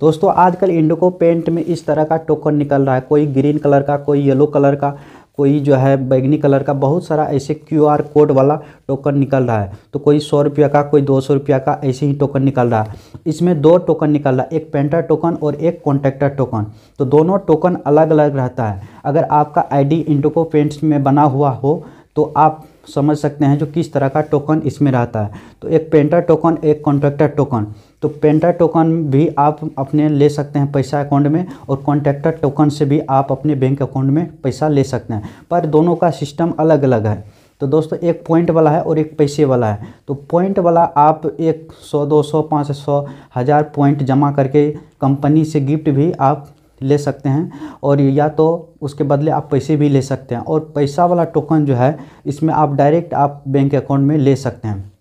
दोस्तों, आजकल इंडिको पेंट में इस तरह का टोकन निकल रहा है। कोई ग्रीन कलर का, कोई येलो कलर का, कोई जो है बैगनी कलर का, बहुत सारा ऐसे क्यू आर कोड वाला टोकन निकल रहा है। तो कोई सौ रुपया का, कोई दो सौ रुपया का ऐसे ही टोकन निकल रहा है। इसमें दो टोकन निकल रहा है, एक पेंटर टोकन और एक कॉन्टेक्टर टोकन तो दोनों टोकन अलग अलग रहता है। अगर आपका आईडी इंडोको पेंट्स में बना हुआ हो तो आप समझ सकते हैं जो किस तरह का टोकन इसमें रहता है। तो एक पेंटर टोकन एक कॉन्ट्रैक्टर टोकन तो पेंटर टोकन भी आप अपने ले सकते हैं पैसा अकाउंट में और कॉन्ट्रैक्टर टोकन से भी आप अपने बैंक अकाउंट में पैसा ले सकते हैं। पर दोनों का सिस्टम अलग अलग है। तो दोस्तों, एक पॉइंट वाला है और एक पैसे वाला है। तो पॉइंट वाला आप एक सौ, दो सौ, पाँच सौ, हज़ार पॉइंट जमा करके कंपनी से गिफ्ट भी आप ले सकते हैं और या तो उसके बदले आप पैसे भी ले सकते हैं और पैसा वाला टोकन जो है, इसमें आप डायरेक्ट आप बैंक अकाउंट में ले सकते हैं।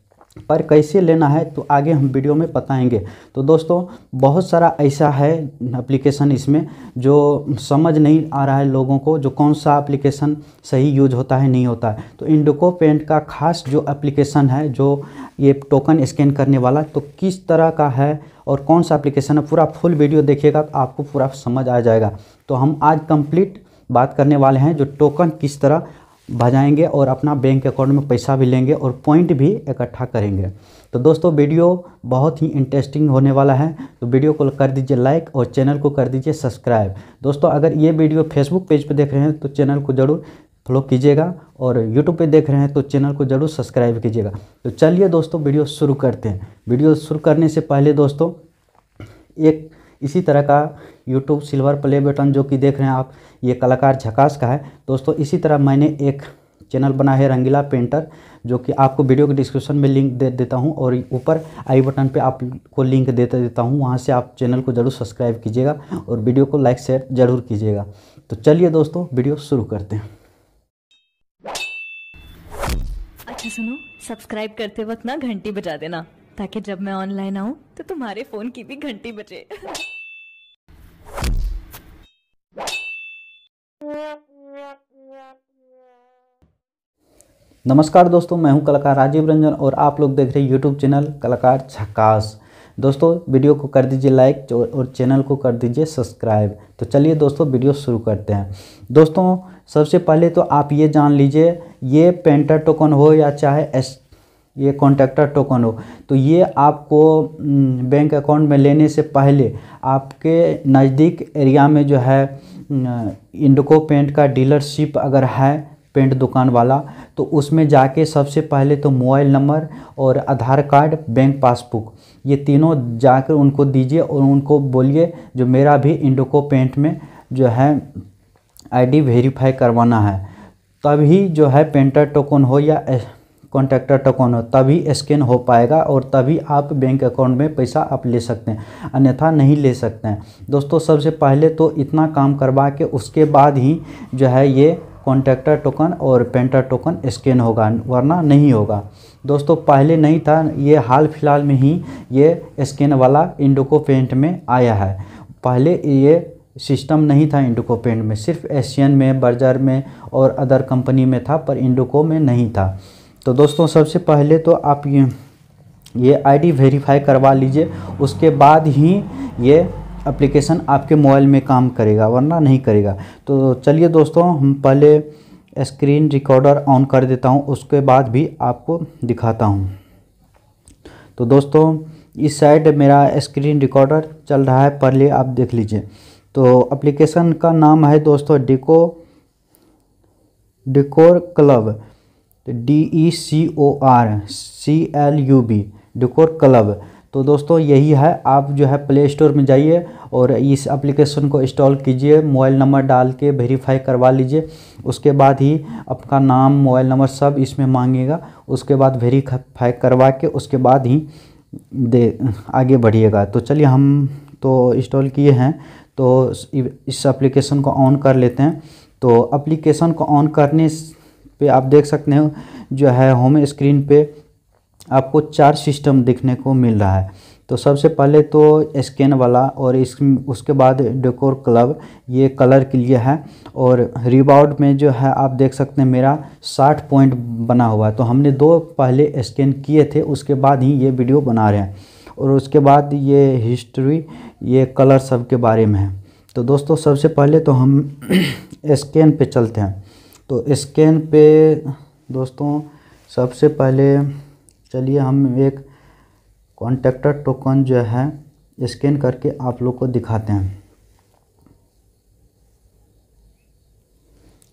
पर कैसे लेना है तो आगे हम वीडियो में बताएँगे। तो दोस्तों, बहुत सारा ऐसा है एप्लीकेशन इसमें जो समझ नहीं आ रहा है लोगों को, जो कौन सा एप्लीकेशन सही यूज़ होता है, नहीं होता है। तो इंडोको पेंट का खास जो एप्लीकेशन है, जो ये टोकन स्कैन करने वाला तो किस तरह का है और कौन सा एप्लीकेशन है, पूरा फुल वीडियो देखिएगा तो आपको पूरा समझ आ जाएगा। तो हम आज कंप्लीट बात करने वाले हैं, जो टोकन किस तरह भजाएँगे और अपना बैंक अकाउंट में पैसा भी लेंगे और पॉइंट भी इकट्ठा करेंगे। तो दोस्तों, वीडियो बहुत ही इंटरेस्टिंग होने वाला है। तो वीडियो को कर दीजिए लाइक और चैनल को कर दीजिए सब्सक्राइब दोस्तों, अगर ये वीडियो फेसबुक पेज पर देख रहे हैं तो चैनल को ज़रूर फॉलो कीजिएगा और यूट्यूब पे देख रहे हैं तो चैनल को ज़रूर सब्सक्राइब कीजिएगा। तो चलिए दोस्तों, वीडियो शुरू करते हैं। वीडियो शुरू करने से पहले दोस्तों, एक इसी तरह का यूट्यूब सिल्वर प्ले बटन जो कि देख रहे हैं आप, ये कलाकार झकास का है। दोस्तों, इसी तरह मैंने एक चैनल बना है रंगीला पेंटर, जो कि आपको वीडियो के डिस्क्रिप्शन में लिंक दे देता हूँ और ऊपर आई बटन पे आपको लिंक देते देता हूँ। वहाँ से आप चैनल को ज़रूर सब्सक्राइब कीजिएगा और वीडियो को लाइक, शेयर ज़रूर कीजिएगा। तो चलिए दोस्तों, वीडियो शुरू करते हैं। अच्छा सुनो, सब्सक्राइब करते वक्त ना घंटी बजा देना। ताकि जब मैं ऑनलाइन आऊँ तो तुम्हारे फ़ोन की भी घंटी बजे। नमस्कार दोस्तों, मैं हूँ कलाकार राजीव रंजन और आप लोग देख रहे हैं यूट्यूब चैनल कलाकार झकास। दोस्तों वीडियो को कर दीजिए लाइक और चैनल को कर दीजिए सब्सक्राइब तो चलिए दोस्तों वीडियो शुरू करते हैं। दोस्तों, सबसे पहले तो आप ये जान लीजिए, ये पेंटर टोकन हो या चाहे ये कॉन्ट्रैक्टर टोकन हो। तो ये आपको बैंक अकाउंट में लेने से पहले आपके नज़दीक एरिया में जो है इंडोको पेंट का डीलरशिप अगर है, पेंट दुकान वाला तो उसमें जाके सबसे पहले तो मोबाइल नंबर और आधार कार्ड, बैंक पासबुक, ये तीनों जाकर उनको दीजिए और उनको बोलिए जो मेरा भी इंडोको पेंट में जो है, आईडी वेरीफाई करवाना है। तभी जो है पेंटर टोकन हो या कॉन्ट्रैक्टर टोकन हो? तभी स्कैन हो पाएगा और तभी आप बैंक अकाउंट में पैसा आप ले सकते हैं, अन्यथा नहीं ले सकते हैं। दोस्तों, सबसे पहले तो इतना काम करवा के उसके बाद ही जो है ये कॉन्ट्रैक्टर टोकन और पेंटर टोकन स्कैन होगा, वरना नहीं होगा। दोस्तों, पहले नहीं था, ये हाल फ़िलहाल में ही ये स्कैन वाला इंडोको पेंट में आया है। पहले ये सिस्टम नहीं था इंडोको पेंट में, सिर्फ़ एशियन में, बर्जर में और अदर कंपनी में था, पर इंडोको में नहीं था। तो दोस्तों, सबसे पहले तो आप ये ये आईडी वेरीफाई करवा लीजिए। उसके बाद ही ये एप्लीकेशन आपके मोबाइल में काम करेगा, वरना नहीं करेगा। तो चलिए दोस्तों, हम पहले स्क्रीन रिकॉर्डर ऑन कर देता हूँ। उसके बाद भी आपको दिखाता हूँ। तो दोस्तों, इस साइड मेरा स्क्रीन रिकॉर्डर चल रहा है। पहले आप देख लीजिए। तो एप्लीकेशन का नाम है दोस्तों deco decor club D E C O R C L U B decor club तो दोस्तों, यही है। आप जो है प्ले स्टोर में जाइए और इस एप्लीकेशन को इंस्टॉल कीजिए। मोबाइल नंबर डाल के वेरीफाई करवा लीजिए। उसके बाद ही आपका नाम मोबाइल नंबर सब इसमें मांगेगा। उसके बाद वेरीफाई करवा के उसके बाद ही दे, आगे बढ़िएगा। तो चलिए, हम तो इंस्टॉल किए हैं। तो इस एप्लीकेशन को ऑन कर लेते हैं। तो एप्लीकेशन को ऑन करने पे आप देख सकते हैं, जो है होम स्क्रीन पे आपको चार सिस्टम देखने को मिल रहा है। तो सबसे पहले तो स्कैन वाला और इस, उसके बाद डेकोर क्लब ये कलर के लिए है और रिबाउड में जो है आप देख सकते हैं मेरा 60 पॉइंट बना हुआ है। तो हमने दो पहले स्कैन किए थे, उसके बाद ही ये वीडियो बना रहे हैं और उसके बाद ये हिस्ट्री ये कलर सब के बारे में है। तो दोस्तों, सबसे पहले तो हम स्कैन पे चलते हैं। तो स्कैन पे, दोस्तों, सबसे पहले चलिए हम एक कॉन्टेक्टर टोकन जो है स्कैन करके आप लोग को दिखाते हैं।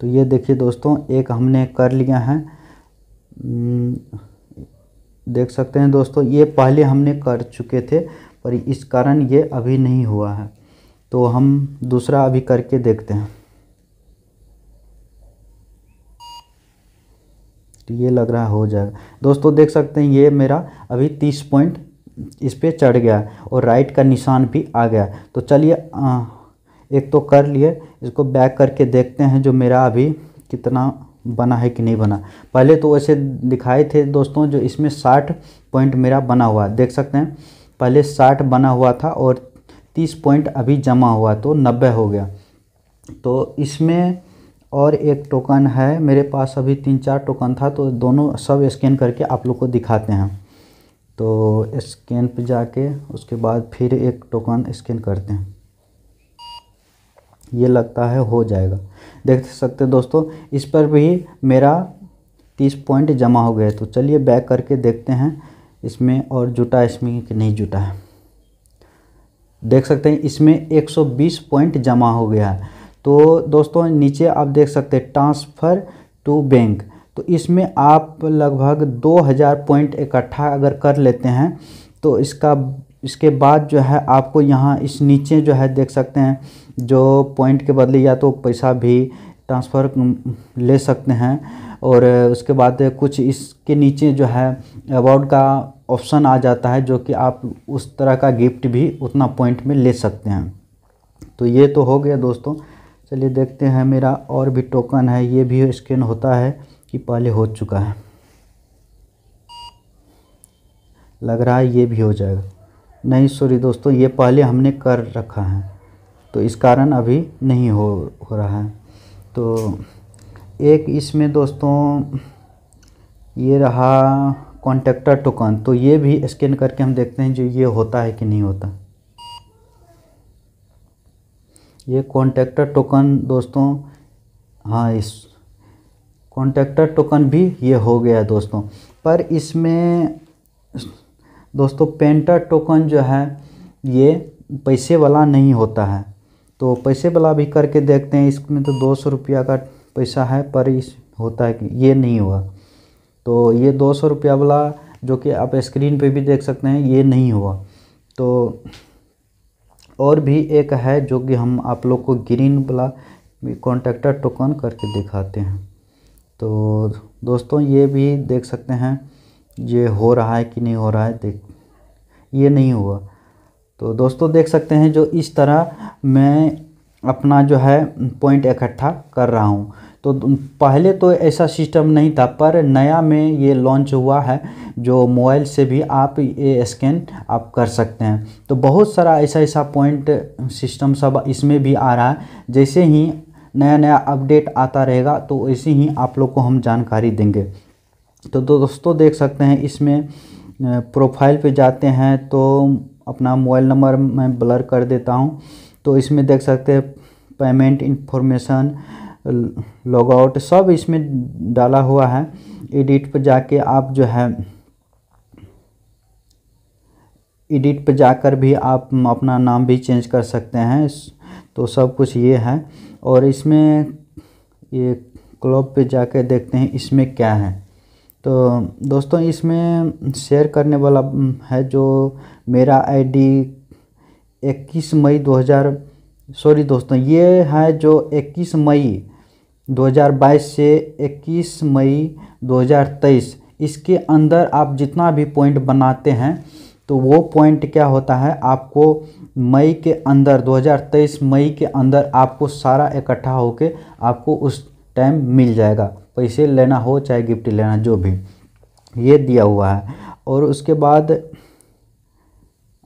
तो ये देखिए दोस्तों, एक हमने कर लिया है। देख सकते हैं दोस्तों, ये पहले हमने कर चुके थे, पर इस कारण ये अभी नहीं हुआ है। तो हम दूसरा अभी करके देखते हैं तो ये लग रहा हो जाएगा। दोस्तों, देख सकते हैं, ये मेरा अभी तीस पॉइंट इस पर चढ़ गया और राइट का निशान भी आ गया। तो चलिए एक तो कर लिए, इसको बैक करके देखते हैं जो मेरा अभी कितना बना है कि नहीं बना। पहले तो वैसे दिखाए थे दोस्तों, जो इसमें साठ पॉइंट मेरा बना हुआ देख सकते हैं, पहले साठ बना हुआ था और तीस पॉइंट अभी जमा हुआ तो नब्बे हो गया। तो इसमें और एक टोकन है। मेरे पास अभी तीन चार टोकन था तो दोनों सब स्कैन करके आप लोग को दिखाते हैं। तो स्कैन पे जाके उसके बाद फिर एक टोकन स्कैन करते हैं। ये लगता है हो जाएगा। देख सकते दोस्तों, इस पर भी मेरा तीस पॉइंट जमा हो गए तो चलिए बैक करके देखते हैं इसमें और जुटा, इसमें कि नहीं जुटा है। देख सकते हैं, इसमें 120 पॉइंट जमा हो गया है। तो दोस्तों, नीचे आप देख सकते हैं ट्रांसफ़र टू बैंक। तो इसमें आप लगभग 2000 पॉइंट इकट्ठा अगर कर लेते हैं तो इसका, इसके बाद जो है आपको यहाँ इस नीचे जो है देख सकते हैं, जो पॉइंट के बदले या तो पैसा भी ट्रांसफ़र ले सकते हैं। और उसके बाद कुछ इसके नीचे जो है अवार्ड का ऑप्शन आ जाता है, जो कि आप उस तरह का गिफ्ट भी उतना पॉइंट में ले सकते हैं। तो ये तो हो गया दोस्तों। चलिए देखते हैं, मेरा और भी टोकन है, ये भी स्कैन होता है कि पहले हो चुका है। लग रहा है ये भी हो जाएगा। नहीं सॉरी दोस्तों, ये पहले हमने कर रखा है तो इस कारण अभी नहीं हो हो रहा है। तो एक इसमें दोस्तों, ये रहा कॉन्टेक्टर टोकन तो ये भी स्कैन करके हम देखते हैं जो ये होता है कि नहीं होता। ये कॉन्टेक्टर टोकन दोस्तों हाँ इस कॉन्टेक्टर टोकन भी ये हो गया दोस्तों। पर इसमें दोस्तों पेंटर टोकन जो है, ये पैसे वाला नहीं होता है। तो पैसे वाला भी करके देखते हैं, इसमें तो दो सौ रुपया का पैसा है, पर इस होता है कि ये नहीं हुआ। तो ये दो सौ रुपया वाला, जो कि आप स्क्रीन पे भी देख सकते हैं, ये नहीं हुआ। तो और भी एक है जो कि हम आप लोग को ग्रीन वाला कॉन्टेक्टर टोकन करके दिखाते हैं। तो दोस्तों, ये भी देख सकते हैं, ये हो रहा है कि नहीं हो रहा है, देख, ये नहीं हुआ। तो दोस्तों, देख सकते हैं जो इस तरह मैं अपना जो है पॉइंट इकट्ठा कर रहा हूँ। तो पहले तो ऐसा सिस्टम नहीं था, पर नया में ये लॉन्च हुआ है, जो मोबाइल से भी आप ये स्कैन आप कर सकते हैं। तो बहुत सारा ऐसा ऐसा पॉइंट सिस्टम सब इसमें भी आ रहा है। जैसे ही नया नया अपडेट आता रहेगा तो वैसे ही आप लोग को हम जानकारी देंगे। तो दोस्तों देख सकते हैं, इसमें प्रोफ़ाइल पे जाते हैं तो अपना मोबाइल नंबर मैं ब्लर कर देता हूँ। तो इसमें देख सकते हैं पेमेंट इन्फॉर्मेशन लॉग आउट सब इसमें डाला हुआ है। एडिट पर जाके आप जो है, एडिट पर जाकर भी आप अपना नाम भी चेंज कर सकते हैं। तो सब कुछ ये है। और इसमें ये क्लब पे जाकर देखते हैं इसमें क्या है। तो दोस्तों, इसमें शेयर करने वाला है जो मेरा आईडी 21 मई 2000 सॉरी दोस्तों, ये है जो 21 मई 2022 से 21 मई 2023 इसके अंदर आप जितना भी पॉइंट बनाते हैं तो वो पॉइंट क्या होता है? आपको मई के अंदर 2023 मई के अंदर आपको सारा इकट्ठा होके आपको उस टाइम मिल जाएगा। पैसे लेना हो, चाहे गिफ्ट लेना, जो भी। ये दिया हुआ है। और उसके बाद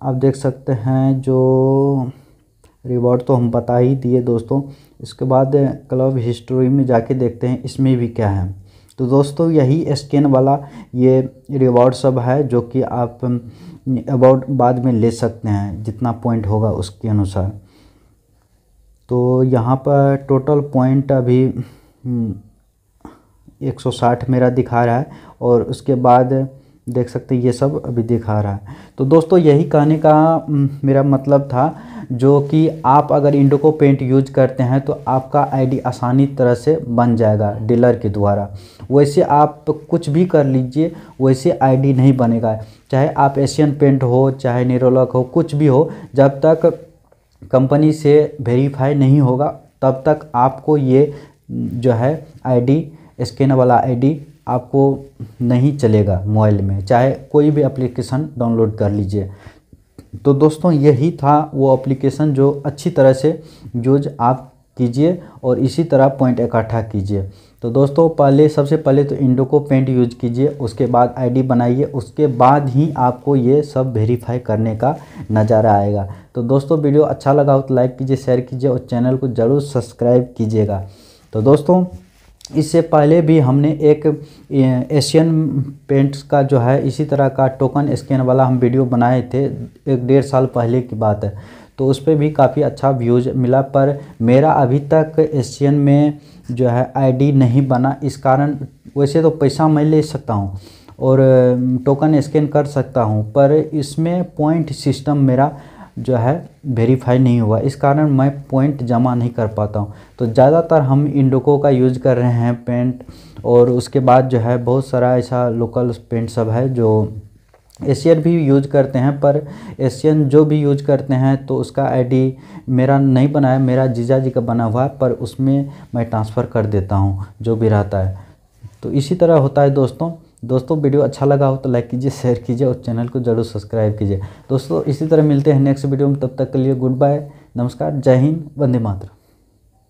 आप देख सकते हैं जो रिवॉर्ड तो हम बता ही दिए दोस्तों। इसके बाद क्लब हिस्ट्री में जाके देखते हैं इसमें भी क्या है। तो दोस्तों यही स्कैन वाला ये रिवॉर्ड सब है जो कि आप अबाउट बाद में ले सकते हैं जितना पॉइंट होगा उसके अनुसार। तो यहाँ पर टोटल पॉइंट अभी हम्म, 160 मेरा दिखा रहा है और उसके बाद देख सकते हैं, ये सब अभी दिखा रहा है। तो दोस्तों, यही कहने का मेरा मतलब था, जो कि आप अगर इंडोको पेंट यूज़ करते हैं तो आपका आईडी आसानी तरह से बन जाएगा डीलर के द्वारा। वैसे आप कुछ भी कर लीजिए, वैसे आईडी नहीं बनेगा। चाहे आप एशियन पेंट हो, चाहे निरोलक हो, कुछ भी हो, जब तक कंपनी से वेरीफाई नहीं होगा, तब तक आपको ये, जो है आईडी स्कैन वाला आईडी आपको नहीं चलेगा मोबाइल में। चाहे कोई भी एप्लीकेशन डाउनलोड कर लीजिए। तो दोस्तों, यही था वो एप्लीकेशन जो अच्छी तरह से यूज़ आप कीजिए और इसी तरह पॉइंट इकट्ठा कीजिए। तो दोस्तों, पहले, सबसे पहले तो इंडोको पेंट यूज़ कीजिए, उसके बाद आईडी बनाइए, उसके बाद ही आपको ये सब वेरीफाई करने का नज़ारा आएगा। तो दोस्तों, वीडियो अच्छा लगा हो तो लाइक कीजिए शेयर कीजिए और चैनल को ज़रूर सब्सक्राइब कीजिएगा। तो दोस्तों इससे पहले भी हमने एक एशियन पेंट्स का जो है, इसी तरह का टोकन स्कैन वाला हम वीडियो बनाए थे, एक डेढ़ साल पहले की बात है। तो उस पर भी काफ़ी अच्छा व्यूज़ मिला, पर मेरा अभी तक एशियन में जो है आईडी नहीं बना। इस कारण वैसे तो पैसा मैं ले सकता हूँ और टोकन स्कैन कर सकता हूँ, पर इसमें पॉइंट सिस्टम मेरा जो है वेरीफाई नहीं हुआ। इस कारण मैं पॉइंट जमा नहीं कर पाता हूँ। तो ज़्यादातर हम इंडोको का यूज़ कर रहे हैं पेंट और उसके बाद जो है, बहुत सारा ऐसा लोकल पेंट सब है जो एशियन भी यूज़ करते हैं, पर एशियन जो भी यूज़ करते हैं तो उसका आईडी मेरा नहीं बना है, मेरा जीजा जी का बना हुआ है, पर उसमें मैं ट्रांसफ़र कर देता हूँ, जो भी रहता है। तो इसी तरह होता है दोस्तों। दोस्तों, वीडियो अच्छा लगा हो तो लाइक कीजिए शेयर कीजिए और चैनल को ज़रूर सब्सक्राइब कीजिए। दोस्तों, इसी तरह मिलते हैं नेक्स्ट वीडियो में, तब तक के लिए गुड बाय नमस्कार, जय हिंद, वंदे मातरम।